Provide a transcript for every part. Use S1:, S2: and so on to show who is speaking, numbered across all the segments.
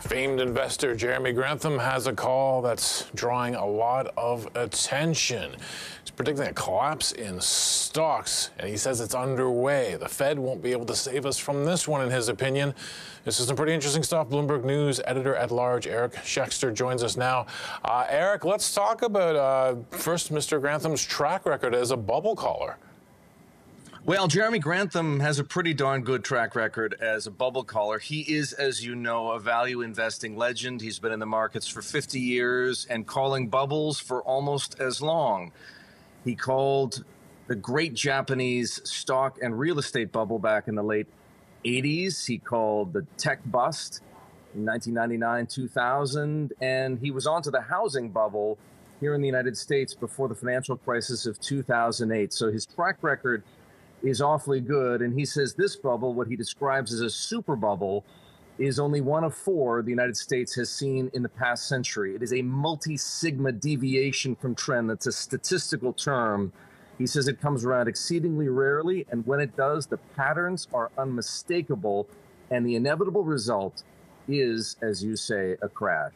S1: Famed investor Jeremy Grantham has a call that's drawing a lot of attention. He's predicting a collapse in stocks, and he says it's underway. The Fed won't be able to save us from this one, in his opinion. This is some pretty interesting stuff. Bloomberg News editor at large Eric Schatzker joins us now. Uh, Eric, let's talk about uh, first Mr. Grantham's track record as a bubble caller.
S2: Well, Jeremy Grantham has a pretty darn good track record as a bubble caller. He is, as you know, a value investing legend. He's been in the markets for 50 years and calling bubbles for almost as long. He called the great Japanese stock and real estate bubble back in the late 80s. He called the tech bust in 1999 2000. And he was onto the housing bubble here in the United States before the financial crisis of 2008. So his track record is awfully good. And he says this bubble, what he describes as a super bubble, is only one of four the United States has seen in the past century. It is a multi sigma deviation from trend. That's a statistical term. He says it comes around exceedingly rarely, and when it does, the patterns are unmistakable, and the inevitable result is, as you say, a crash.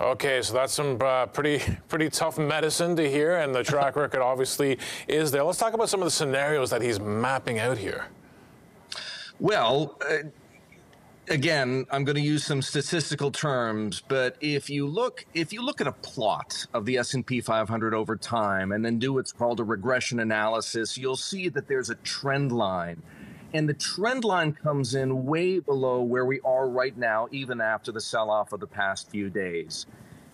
S1: Okay, so that's some uh, pretty pretty tough medicine to hear, and the track record obviously is there. Let's talk about some of the scenarios that he's mapping out here.
S2: Well, uh, again, I'm going to use some statistical terms, but if you look if you look at a plot of the S&P 500 over time and then do what's called a regression analysis, you'll see that there's a trend line. And the trend line comes in way below where we are right now, even after the sell off of the past few days.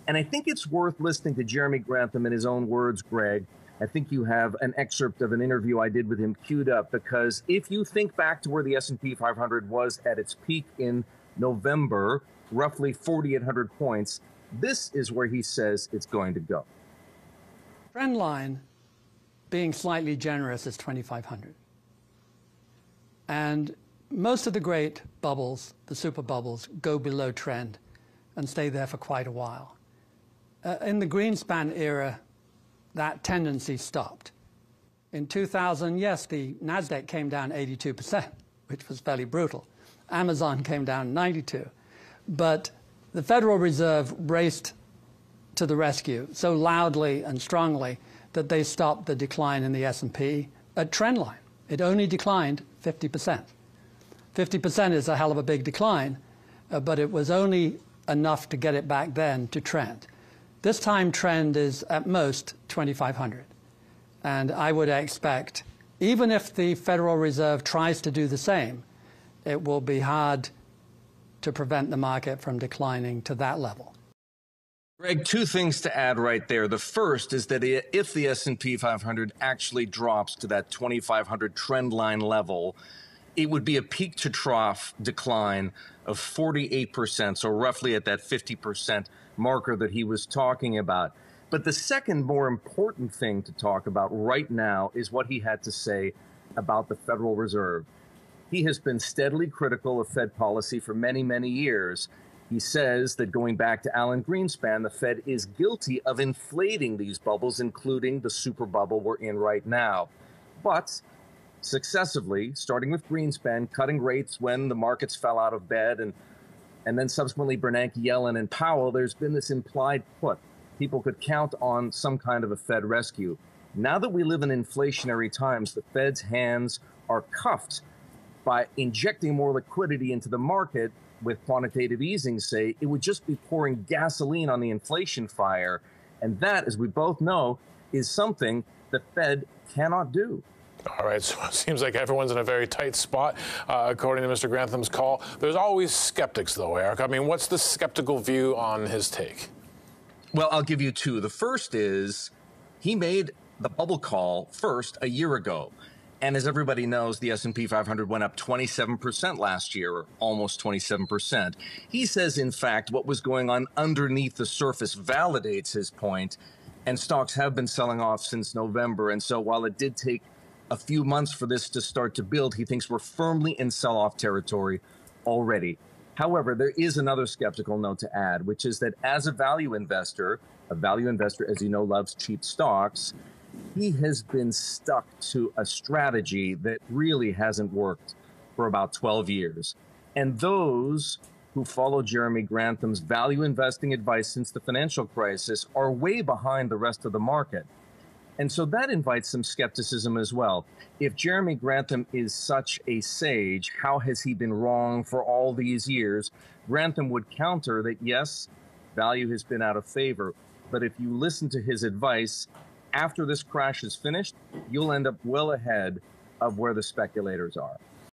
S2: And I think it's worth listening to Jeremy Grantham in his own words, Greg. I think you have an excerpt of an interview I did with him queued up because if you think back to where the S&P 500 was at its peak in November, roughly 4800 points, this is where he says it's going to go.
S3: Trend line being slightly generous is 2500. And most of the great bubbles, the super bubbles, go below trend and stay there for quite a while. Uh, in the Greenspan era, that tendency stopped. In 2000, yes, the NASDAQ came down 82%, which was fairly brutal. Amazon came down 92. But the Federal Reserve raced to the rescue so loudly and strongly that they stopped the decline in the S&P at trend line. It only declined 50%. 50% is a hell of a big decline, uh, but it was only enough to get it back then to trend. This time trend is at most 2,500. And I would expect, even if the Federal Reserve tries to do the same, it will be hard to prevent the market from declining to that level.
S2: Greg, two things to add right there. The first is that if the S&P 500 actually drops to that 2500 trend line level, it would be a peak to trough decline of 48%, so roughly at that 50% marker that he was talking about. But the second more important thing to talk about right now is what he had to say about the Federal Reserve. He has been steadily critical of Fed policy for many, many years. He says that going back to Alan Greenspan, the Fed is guilty of inflating these bubbles, including the super bubble we're in right now. But successively, starting with Greenspan, cutting rates when the markets fell out of bed, and and then subsequently Bernanke, Yellen, and Powell, there's been this implied put. People could count on some kind of a Fed rescue. Now that we live in inflationary times, the Fed's hands are cuffed by injecting more liquidity into the market with quantitative easing, say, it would just be pouring gasoline on the inflation fire. And that, as we both know, is something the Fed cannot do.
S1: All right, so it seems like everyone's in a very tight spot, uh, according to Mr. Grantham's call. There's always skeptics, though, Eric. I mean, what's the skeptical view on his take?
S2: Well, I'll give you two. The first is he made the bubble call first a year ago. And as everybody knows, the S&P 500 went up 27% last year, almost 27%. He says, in fact, what was going on underneath the surface validates his point, and stocks have been selling off since November. And so while it did take a few months for this to start to build, he thinks we're firmly in sell-off territory already. However, there is another skeptical note to add, which is that as a value investor, a value investor, as you know, loves cheap stocks, he has been stuck to a strategy that really hasn't worked for about 12 years. And those who follow Jeremy Grantham's value investing advice since the financial crisis are way behind the rest of the market. And so that invites some skepticism as well. If Jeremy Grantham is such a sage, how has he been wrong for all these years? Grantham would counter that yes, value has been out of favor. But if you listen to his advice, after this crash is finished, you'll end up well ahead of where the speculators are.